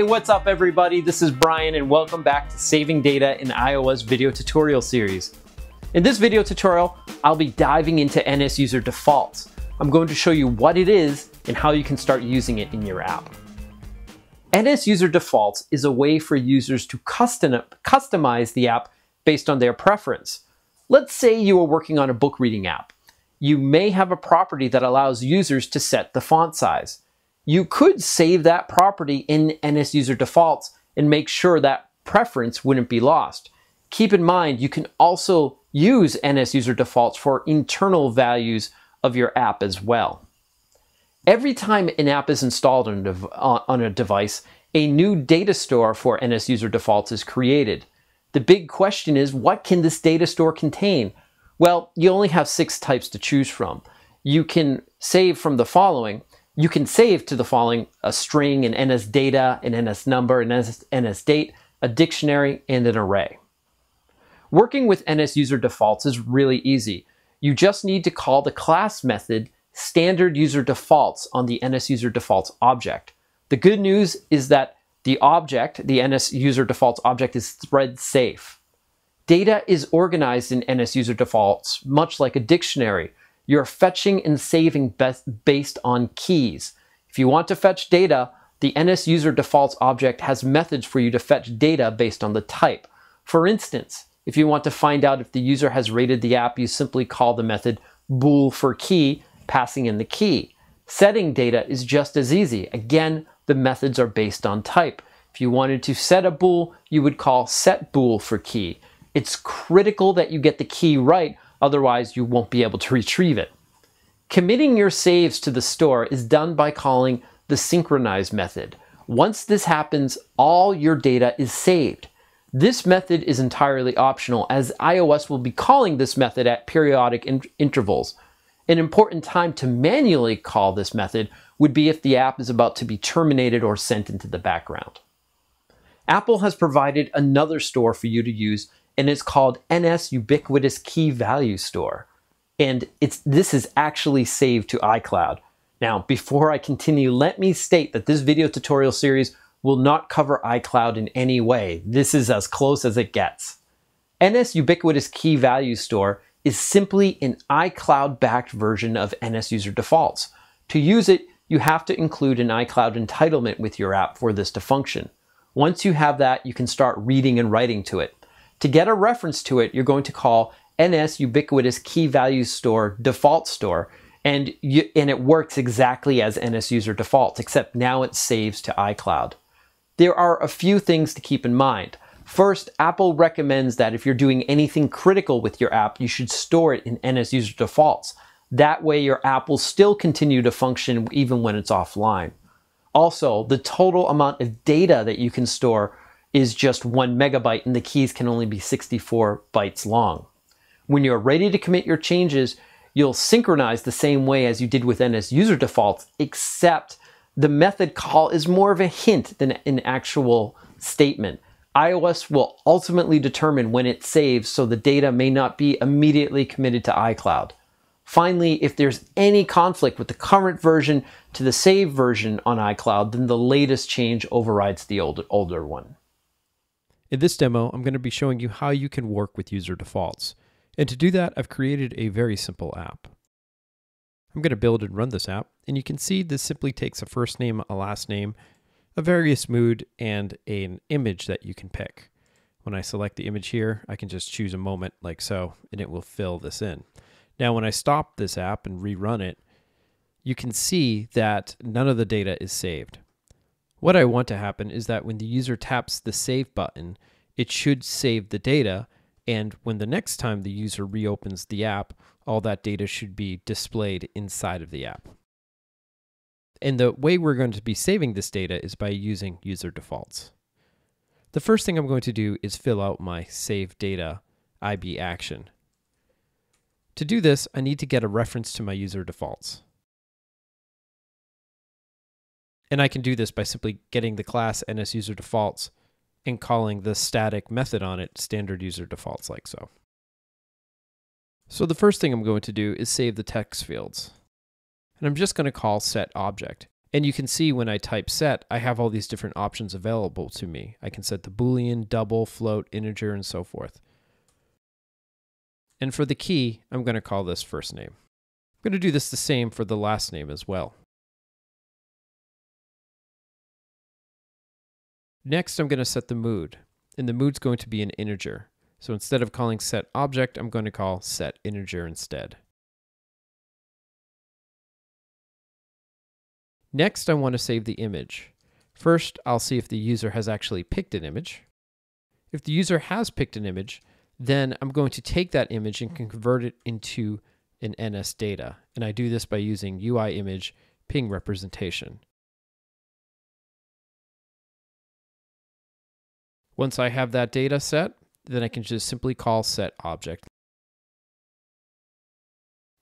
Hey, what's up everybody? This is Brian and welcome back to Saving Data in iOS video tutorial series. In this video tutorial, I'll be diving into NS user defaults. I'm going to show you what it is and how you can start using it in your app. NS user defaults is a way for users to custom customize the app based on their preference. Let's say you are working on a book reading app. You may have a property that allows users to set the font size you could save that property in NS user defaults and make sure that preference wouldn't be lost. Keep in mind, you can also use NS user defaults for internal values of your app as well. Every time an app is installed on a uh, device, a new data store for NS user defaults is created. The big question is, what can this data store contain? Well, you only have six types to choose from. You can save from the following, you can save to the following a string, an NS data, an NS number, an NS, date, a dictionary, and an array. Working with NS user defaults is really easy. You just need to call the class method standard user defaults on the NS user defaults object. The good news is that the object, the NS user defaults object is thread safe. Data is organized in NS user defaults, much like a dictionary, you're fetching and saving based on keys. If you want to fetch data, the NS user defaults object has methods for you to fetch data based on the type. For instance, if you want to find out if the user has rated the app, you simply call the method bool for key, passing in the key. Setting data is just as easy. Again, the methods are based on type. If you wanted to set a bool, you would call set bool for key. It's critical that you get the key right Otherwise, you won't be able to retrieve it. Committing your saves to the store is done by calling the synchronize method. Once this happens, all your data is saved. This method is entirely optional as iOS will be calling this method at periodic in intervals. An important time to manually call this method would be if the app is about to be terminated or sent into the background. Apple has provided another store for you to use and it's called NS Ubiquitous Key Value Store. And it's this is actually saved to iCloud. Now, before I continue, let me state that this video tutorial series will not cover iCloud in any way. This is as close as it gets. NS Ubiquitous Key Value Store is simply an iCloud-backed version of NS User Defaults. To use it, you have to include an iCloud entitlement with your app for this to function. Once you have that, you can start reading and writing to it. To get a reference to it, you're going to call NS Ubiquitous Key Value Store default store, and, you, and it works exactly as NS User Default, except now it saves to iCloud. There are a few things to keep in mind. First, Apple recommends that if you're doing anything critical with your app, you should store it in NS User Defaults. That way your app will still continue to function even when it's offline. Also, the total amount of data that you can store is just one megabyte and the keys can only be 64 bytes long. When you're ready to commit your changes, you'll synchronize the same way as you did with NS user defaults, except the method call is more of a hint than an actual statement. iOS will ultimately determine when it saves so the data may not be immediately committed to iCloud. Finally, if there's any conflict with the current version to the save version on iCloud, then the latest change overrides the old, older one. In this demo, I'm going to be showing you how you can work with user defaults. And to do that, I've created a very simple app. I'm going to build and run this app, and you can see this simply takes a first name, a last name, a various mood, and an image that you can pick. When I select the image here, I can just choose a moment like so, and it will fill this in. Now, when I stop this app and rerun it, you can see that none of the data is saved. What I want to happen is that when the user taps the save button, it should save the data. And when the next time the user reopens the app, all that data should be displayed inside of the app. And the way we're going to be saving this data is by using user defaults. The first thing I'm going to do is fill out my save data IB action. To do this, I need to get a reference to my user defaults. And I can do this by simply getting the class NSUserDefaults and calling the static method on it standard user defaults like so. So the first thing I'm going to do is save the text fields. And I'm just going to call set object. And you can see when I type set, I have all these different options available to me. I can set the Boolean, double, float, integer, and so forth. And for the key, I'm going to call this first name. I'm going to do this the same for the last name as well. Next, I'm going to set the mood, and the mood's going to be an integer. So instead of calling set object, I'm going to call set integer instead. Next, I want to save the image. First, I'll see if the user has actually picked an image. If the user has picked an image, then I'm going to take that image and convert it into an NS data. And I do this by using UI image ping representation. Once I have that data set, then I can just simply call set object.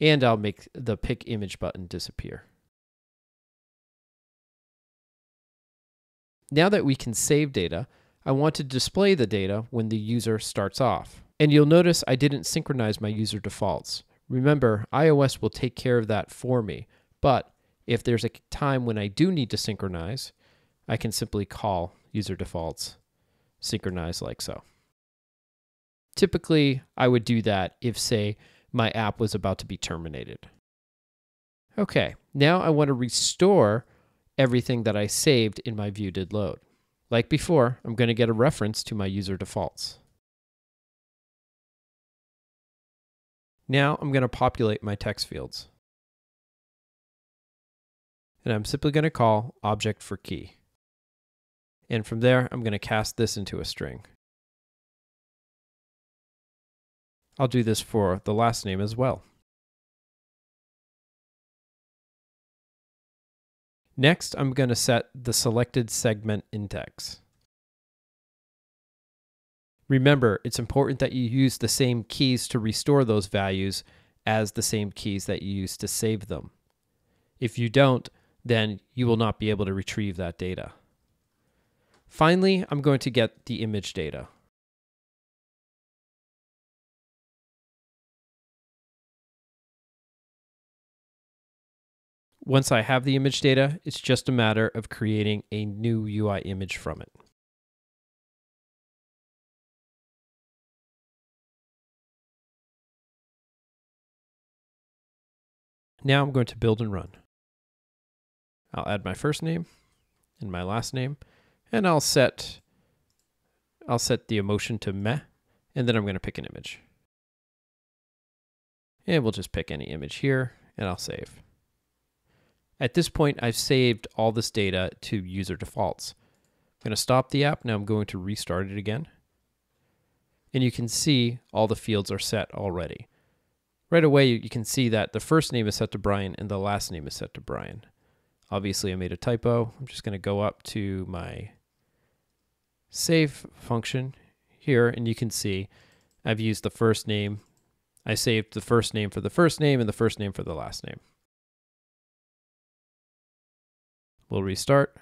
And I'll make the pick image button disappear. Now that we can save data, I want to display the data when the user starts off. And you'll notice I didn't synchronize my user defaults. Remember, iOS will take care of that for me. But if there's a time when I do need to synchronize, I can simply call user defaults synchronize like so. Typically, I would do that if, say, my app was about to be terminated. Okay, now I want to restore everything that I saved in my view did load. Like before, I'm going to get a reference to my user defaults. Now I'm going to populate my text fields. And I'm simply going to call object for key. And from there, I'm going to cast this into a string. I'll do this for the last name as well. Next, I'm going to set the selected segment index. Remember, it's important that you use the same keys to restore those values as the same keys that you use to save them. If you don't, then you will not be able to retrieve that data. Finally, I'm going to get the image data. Once I have the image data, it's just a matter of creating a new UI image from it. Now I'm going to build and run. I'll add my first name and my last name, and I'll set I'll set the emotion to meh, and then I'm going to pick an image. And we'll just pick any image here, and I'll save. At this point, I've saved all this data to user defaults. I'm going to stop the app. Now I'm going to restart it again. And you can see all the fields are set already. Right away, you can see that the first name is set to Brian and the last name is set to Brian. Obviously, I made a typo. I'm just going to go up to my save function here, and you can see I've used the first name. I saved the first name for the first name and the first name for the last name. We'll restart.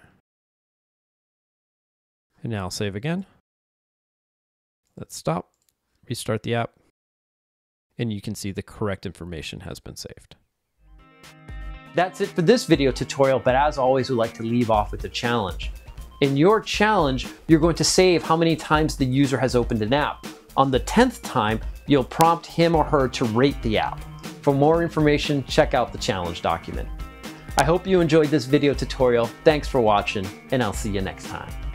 And now I'll save again. Let's stop, restart the app, and you can see the correct information has been saved. That's it for this video tutorial, but as always, we like to leave off with a challenge. In your challenge, you're going to save how many times the user has opened an app. On the 10th time, you'll prompt him or her to rate the app. For more information, check out the challenge document. I hope you enjoyed this video tutorial. Thanks for watching, and I'll see you next time.